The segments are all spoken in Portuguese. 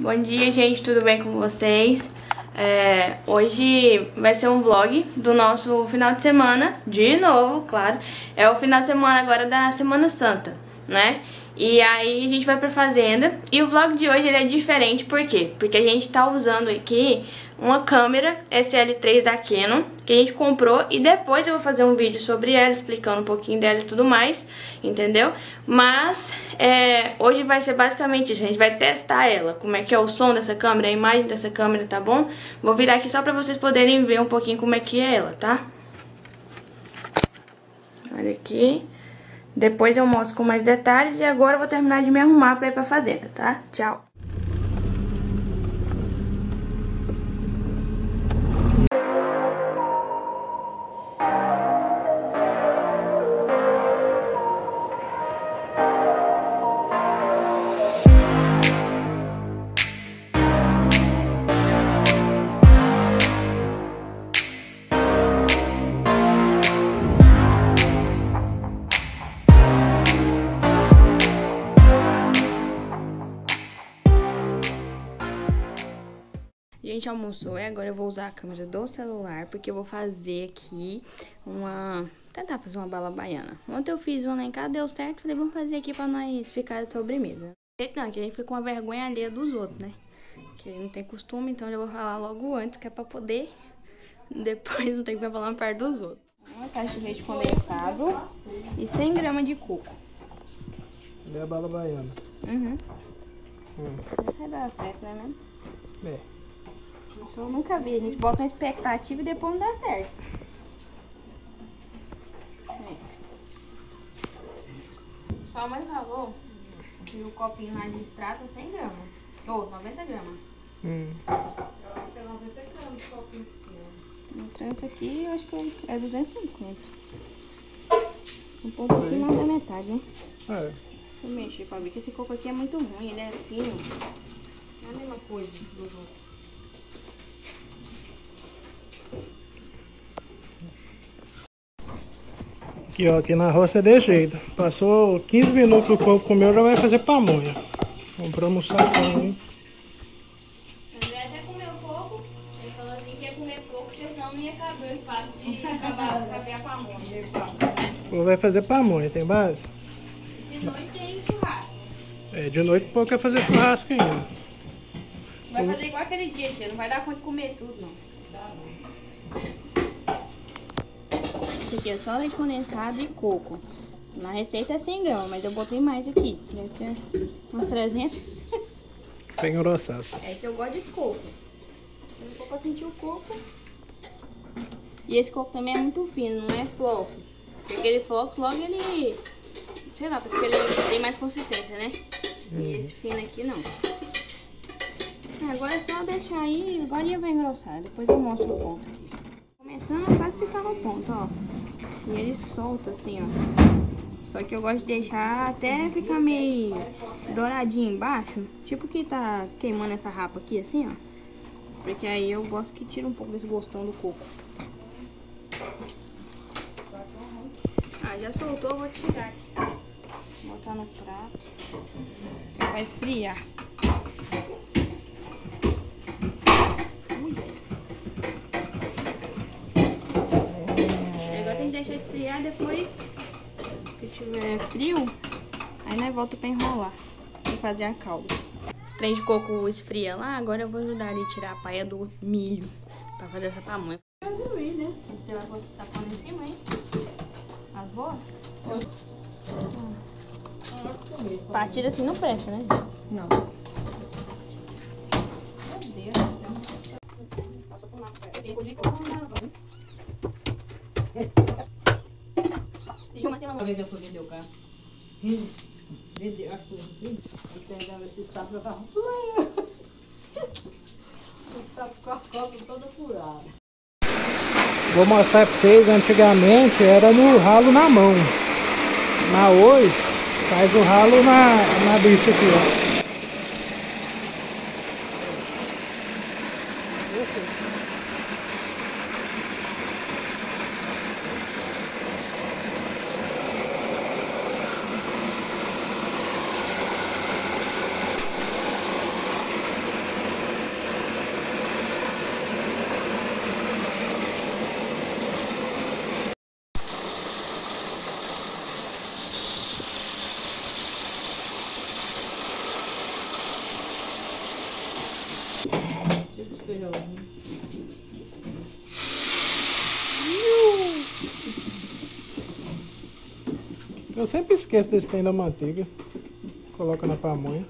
Bom dia, gente, tudo bem com vocês? É, hoje vai ser um vlog do nosso final de semana, de novo, claro. É o final de semana agora da Semana Santa, né? E aí a gente vai pra fazenda E o vlog de hoje ele é diferente, por quê? Porque a gente tá usando aqui uma câmera SL3 da Canon Que a gente comprou e depois eu vou fazer um vídeo sobre ela Explicando um pouquinho dela e tudo mais, entendeu? Mas é, hoje vai ser basicamente isso A gente vai testar ela, como é que é o som dessa câmera, a imagem dessa câmera, tá bom? Vou virar aqui só pra vocês poderem ver um pouquinho como é que é ela, tá? Olha aqui depois eu mostro com mais detalhes e agora eu vou terminar de me arrumar pra ir pra fazenda, tá? Tchau! Gente almoçou e agora eu vou usar a câmera do celular porque eu vou fazer aqui uma... tentar fazer uma bala baiana. Ontem eu fiz uma lá em casa, deu certo, falei, vamos fazer aqui pra nós ficar de sobremesa. Não, que a gente fica com a vergonha alheia dos outros, né? Que não tem costume, então eu já vou falar logo antes, que é pra poder depois não ter que ficar falando perto dos outros. Uma caixa de leite condensado e 100 gramas de coco. E a bala baiana. Uhum. Hum. Vai dar certo, né mesmo? É. Eu nunca vi. A gente bota uma expectativa e depois não dá certo. Sua mãe falou que o copinho lá de extrato é 100 gramas. Ou, oh, 90 gramas. Hum. Eu acho que é 90 gramas de copinho Então esse aqui eu acho que é 250. Um pouco acima da metade, né? É. Deixa eu mexer pra ver que esse coco aqui é muito ruim, ele é fino. Não é a mesma coisa dos outros. Aqui, ó, aqui na roça é desse jeito. Passou 15 minutos o coco comeu, já vai fazer pamonha. Compramos um sacão, hein? André até comeu pouco. Ele falou assim que ia comer pouco, porque senão não ia caber o espaço de acabar, caber a pamonha. Ou vai fazer pamonha, tem base? De noite tem churrasco. É, de noite o pouco quer fazer churrasco ainda. Vai fazer igual aquele dia, tia. Não vai dar conta de comer tudo, não. Esse aqui é só leite condensado e coco. Na receita é 100 gramas, mas eu botei mais aqui. Deve ter uns 300. Bem grossaço. É que eu gosto de coco. Eu vou pra sentir o coco. E esse coco também é muito fino, não é flocos. Porque aquele flocos logo ele... Sei lá, porque ele tem mais consistência, né? Uhum. E esse fino aqui não. Agora é só deixar aí, agora vai engrossar. Depois eu mostro o ponto aqui. Começando a quase ficar no ponto, ó. E ele solta assim, ó. Só que eu gosto de deixar até ficar meio douradinho embaixo. Tipo que tá queimando essa rapa aqui, assim, ó. Porque aí eu gosto que tira um pouco desse gostão do coco. Ah, já soltou, vou tirar aqui. Vou botar no prato. Vai esfriar. Esfriar depois que tiver frio, aí nós volta pra enrolar e fazer a calda. O trem de coco esfria lá, agora eu vou ajudar ali a tirar a paia do milho pra fazer essa pamonha. Diluir, né? Você vai pondo em cima, hein? As boas? Hum. Partida assim não presta, né? Não. Meu Deus do céu. Passa por lá. Tempo de coco. O acho que sapo. Esse sapo com as. Vou mostrar pra vocês, antigamente era no ralo na mão. Na hoje, faz o ralo na, na bicha aqui, ó. Feijãozinho. Eu sempre esqueço desse trem da manteiga. Coloca na pamonha.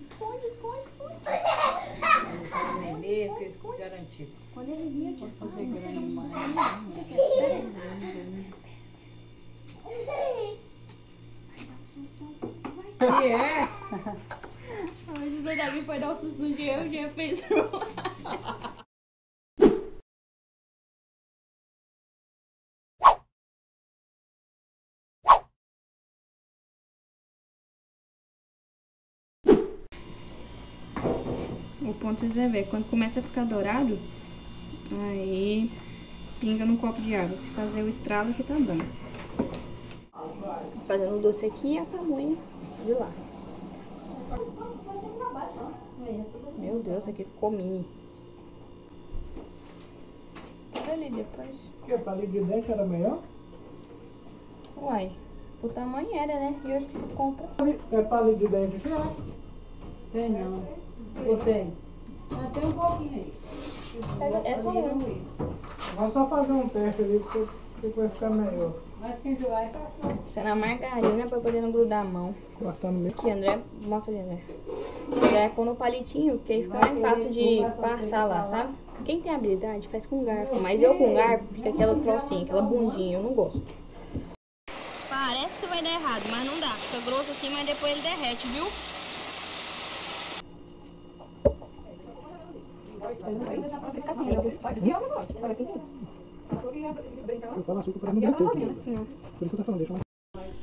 Esconde, esconde, esconde. Porque é garantido. Quando ele vir, eu O ponto vocês vão ver, quando começa a ficar dourado, aí pinga num copo de água. Se fazer o estralo que tá dando. Fazendo o doce aqui e a pamonha de lá. Meu Deus, aqui ficou mini. Olha ali depois. Que palito de dente era melhor? Uai, o tamanho era, né? E hoje que se compra. É palito de dente aqui, ó. Tem não. Ou tem? Ah, um pouquinho aí. É, só um. Só fazer um teste ali porque, porque vai ficar melhor. Mas quem tu vai? Isso é na margarina pra poder não grudar a mão. Cortando meio. Aqui, André, mostra ali, André. André, põe no palitinho, porque aí fica mais fácil de passar lá, sabe? Quem tem habilidade faz com garfo, mas eu com garfo fica aquela trocinha, aquela bundinha, eu não gosto. Parece que vai dar errado, mas não dá. Fica grosso assim, mas depois ele derrete, viu? Eu falo açúcar pra não dar pouco. Por isso que eu tô falando, deixa mais.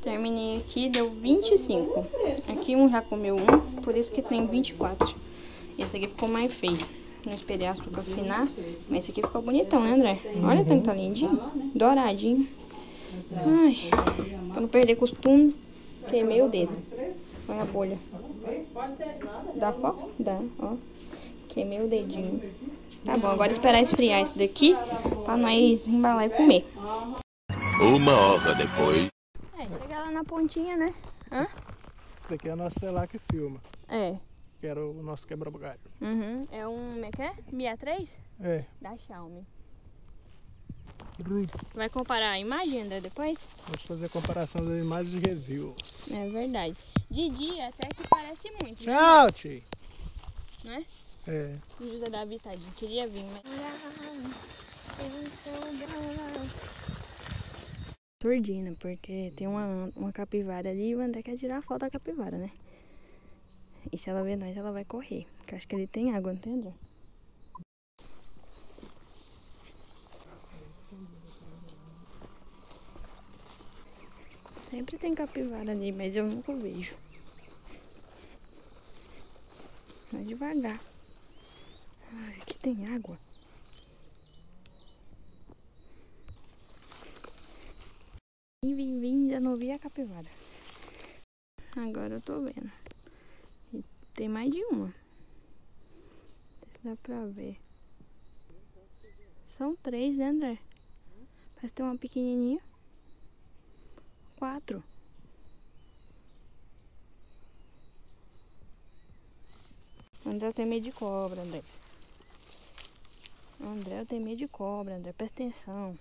Terminei aqui, deu 25. Aqui um já comeu um, por isso que tem 24. Esse aqui ficou mais feio. Não esperei a açúcar afinar, mas esse aqui ficou bonitão, né, André? Olha tanto tá lindinho, douradinho. Ai, pra não perder costume, queimei o dedo. Olha a bolha. Dá foco? Dá, ó. Queimei o dedinho. Tá bom, agora esperar esfriar isso daqui pra nós embalar e comer. Uma hora depois. É, chegar lá na pontinha, né? Hã? Esse daqui é a nossa celular que filma. É. Que era o nosso quebra-galho. Uhum. É um, como é que é? Mia 3? É. Da Xiaomi. Vai comparar a imagem, André, depois? Vamos fazer a comparação das imagens de reviews. É verdade. De dia até que parece muito, né? Tchau, tio. Né? É. O José Davi, tadinho, queria vir, mas... Turdina, porque tem uma, uma capivara ali e o André quer tirar a foto da capivara, né? E se ela ver nós, ela vai correr. Porque eu acho que ele tem água, não tem, André? Sempre tem capivara ali, mas eu nunca vejo. Vai devagar. Ai, aqui tem água. Vim, vim, vim, ainda não vi a capivara. Agora eu tô vendo. E tem mais de uma. Dá pra ver. São três, né, André? Parece ter uma pequenininha. Quatro. André tem medo de cobra, André. André tem medo de cobra, André. Presta atenção.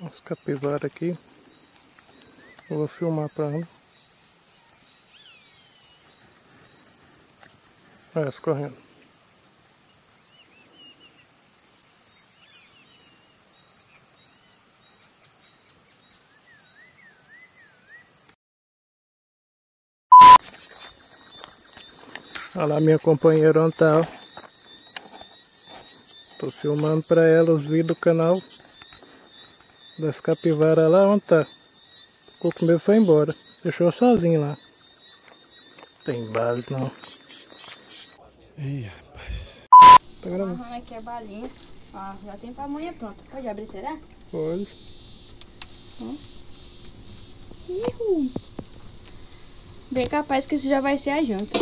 Os capivara aqui. Eu vou filmar pra ela. Olha elas correndo. Olha lá minha companheira onde ó. Tô filmando pra ela os vídeos do canal das capivaras lá onde tá. Ficou com medo e foi embora. Deixou sozinho lá. Tem base não. Ih, rapaz. Tá gravando? Aham, aqui é a balinha. Ó, já tem pamonha pronta. Pode abrir, será? Pode. Ihu. Bem capaz que isso já vai ser a janta.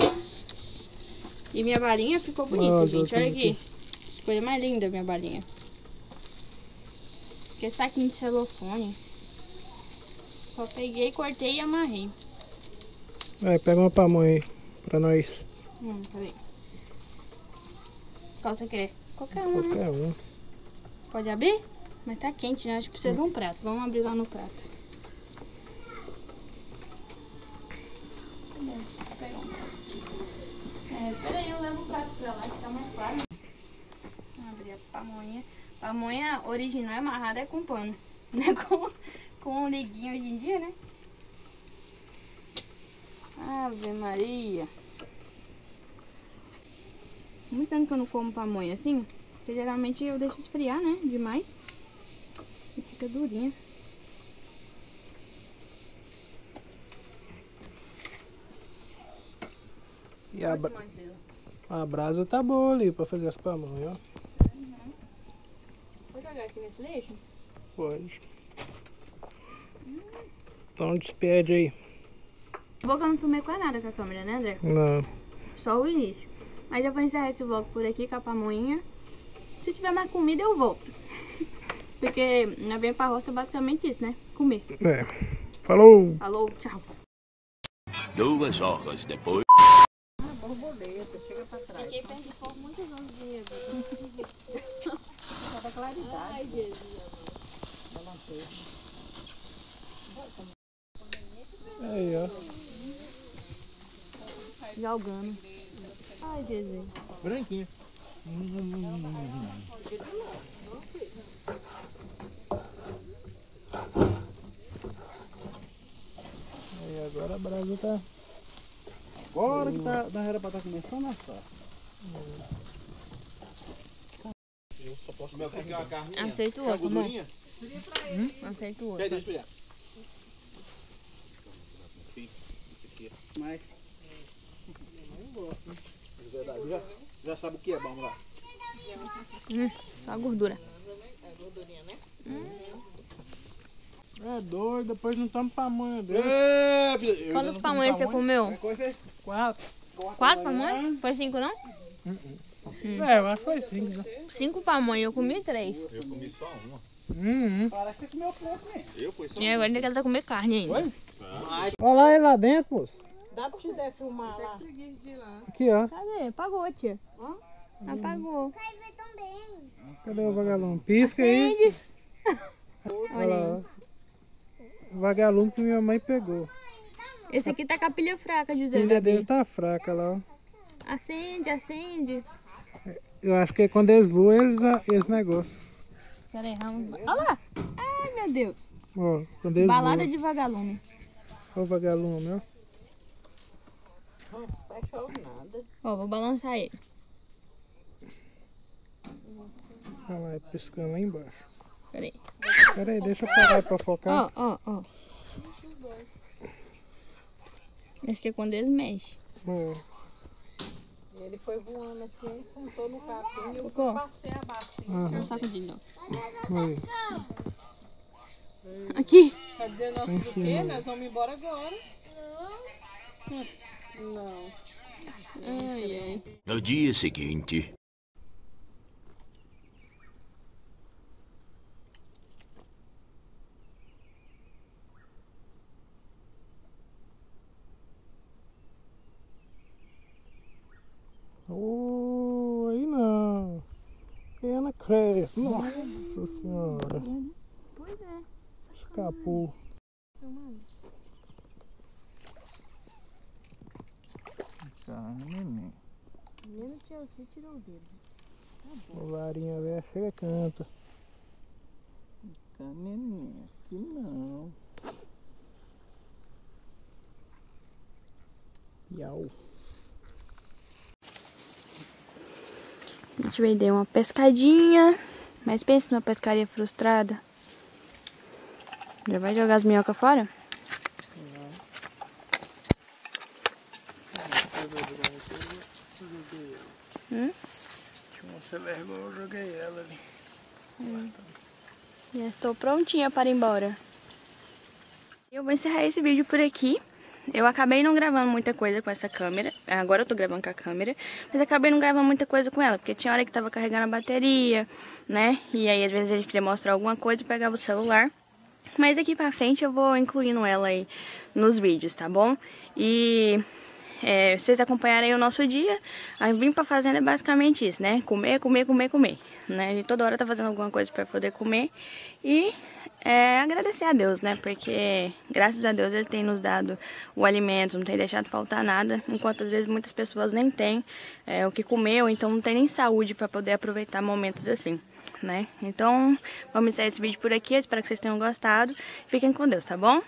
E minha balinha ficou bonita, Nossa, gente. Olha aqui. Coisa mais linda, minha balinha. Que saquinho de celofane. Só peguei, cortei e amarrei. É, pega uma pamonha aí pra nós. Hum, peraí. Qual você quer? Qualquer uma, né? Qualquer um. Pode abrir? Mas tá quente, né? Acho que precisa de um prato. Vamos abrir lá no prato. Pamonha. Pamonha original amarrada é com pano. Não é com, com liguinho hoje em dia, né? Ave Maria. Muito tempo que eu não como pamonha assim. Porque geralmente eu deixo esfriar, né? Demais. E fica durinha. E a, bra- a brasa tá boa ali pra fazer as pamonhas, ó. Aqui nesse lixo? Pode. Então despede aí. Vou que eu não filmei quase nada com a câmera, né, André? Não. Só o início. Mas já vou encerrar esse vlog por aqui com a pamonha. Se tiver mais comida, eu volto. Porque na vem pra roça é basicamente isso, né? Comer. É. Falou! Falou, tchau. Duas horas depois. Borboleta, chega pra trás. Fiquei perto de fogo muitos anos de Só da claridade. Ai, Jesus. Aí, ó. Jogando. Ai, Jesus. Branquinha. Aí agora a brasa tá. Agora que tá, era pra estar começando a assar. Aceito o outro, amor. Aceito o outro. Mas. Já, já sabe o que é bom lá. Hum, só a gordura. É doido, depois não estamos pamonha dele. É, filho, eu Quantas pamonhas você comeu? É coisa Quatro. Quatro pamonhas? Foi cinco, não? É, eu acho que foi cinco, né? Cinco pamonhas, eu comi três. Uhum. Parece que você comeu pouco mesmo. Eu fui só. E agora ainda quero comer carne ainda. Olha lá ele lá dentro, moço. Dá pra te defilmar lá? Aqui, ó. Cadê? Apagou, tia. Apagou. Cadê o vagalume? Pisca aí. Acende. Olha lá, aí. O vagalume que minha mãe pegou. Esse aqui tá com a pilha fraca, A José. filha dele Bebê. tá fraca lá, ó. Acende, acende. Eu acho que quando eles voam, eles, eles negócio. Pera aí, vamos. Olha lá. Ai, meu Deus. Ó, quando eles Balada voam. de vagalume. Olha o vagalume, ó. Ó, vou balançar ele. Olha lá, ele piscando lá embaixo. Pera aí. Pera aí, deixa eu parar pra focar. Ó, ó, ó. Acho que é quando eles mexem. Ó, Ele foi voando assim, sentou no capim e eu passei abaixo. aham, Não saco dele, não. aí, Aqui. Tá dizendo nós o quê? cima. Nós vamos embora agora. Não. Ai, ai. No dia seguinte. Oh, aí não. Pena creia. Nossa senhora. Pois é. Escapou. Tá, neném. Tia, você tirou o dedo. O varinha velha chega e canta. Tá, neném, aqui não. Iau. A gente dar uma pescadinha. Mas pensa numa pescaria frustrada. Já vai jogar as minhocas fora? Hum? Você largou, eu joguei ela ali. Já estou prontinha para ir embora. Eu vou encerrar esse vídeo por aqui. Eu acabei não gravando muita coisa com essa câmera. Agora eu tô gravando com a câmera, mas acabei não gravando muita coisa com ela, porque tinha hora que tava carregando a bateria, né? E aí às vezes a gente queria mostrar alguma coisa e pegava o celular. Mas daqui pra frente eu vou incluindo ela aí nos vídeos, tá bom? E é, vocês acompanharem o nosso dia, aí vim pra fazenda é basicamente isso, né? Comer, comer, comer, comer, né? E toda hora tá fazendo alguma coisa pra poder comer e é, agradecer a Deus, né? Porque graças a Deus Ele tem nos dado o alimento, não tem deixado faltar nada, enquanto às vezes muitas pessoas nem têm é, o que comer ou então não tem nem saúde para poder aproveitar momentos assim. Né? Então, vamos encerrar esse vídeo por aqui. espero que vocês tenham gostado. Fiquem com Deus, tá bom?